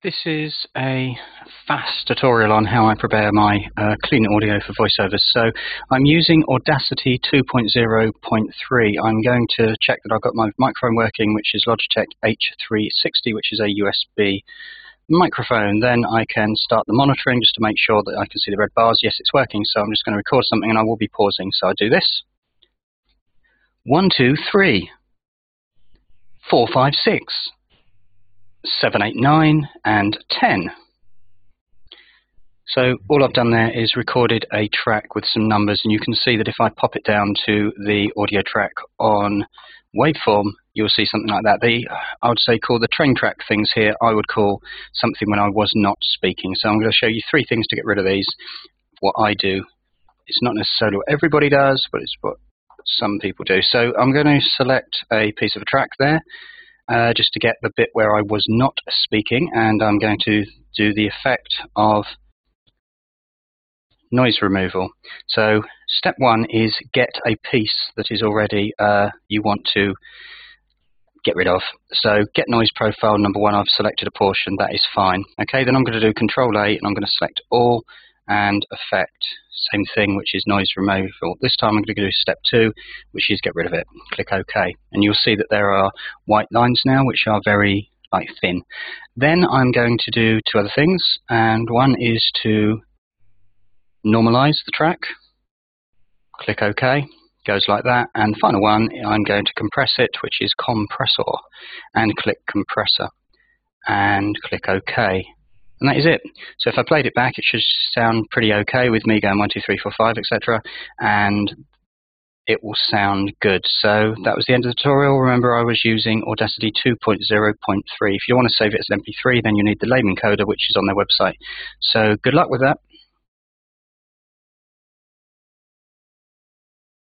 This is a fast tutorial on how I prepare my uh, clean audio for voiceovers. So I'm using Audacity 2.0.3. I'm going to check that I've got my microphone working, which is Logitech H360, which is a USB microphone. Then I can start the monitoring just to make sure that I can see the red bars. Yes, it's working, so I'm just going to record something and I will be pausing. So I do this. One, two, three, four, five, six. 7, 8, 9, and 10. So all I've done there is recorded a track with some numbers, and you can see that if I pop it down to the audio track on waveform, you'll see something like that. The, I would say call the train track things here, I would call something when I was not speaking. So I'm going to show you three things to get rid of these. What I do, it's not necessarily what everybody does, but it's what some people do. So I'm going to select a piece of a track there uh, just to get the bit where I was not speaking, and I'm going to do the effect of noise removal. So step one is get a piece that is already uh, you want to get rid of. So get noise profile number one, I've selected a portion, that is fine. Okay, then I'm going to do control A and I'm going to select all and effect, same thing, which is noise removal. This time I'm going to do step two, which is get rid of it. Click OK. And you'll see that there are white lines now, which are very like thin. Then I'm going to do two other things, and one is to normalize the track. Click OK. Goes like that. And final one, I'm going to compress it, which is compressor, and click compressor, and click OK. And that is it. So if I played it back, it should sound pretty okay with me going 1, 2, 3, 4, 5, etc. And it will sound good. So that was the end of the tutorial. Remember, I was using Audacity 2.0.3. If you want to save it as an MP3, then you need the Lame encoder, which is on their website. So good luck with that.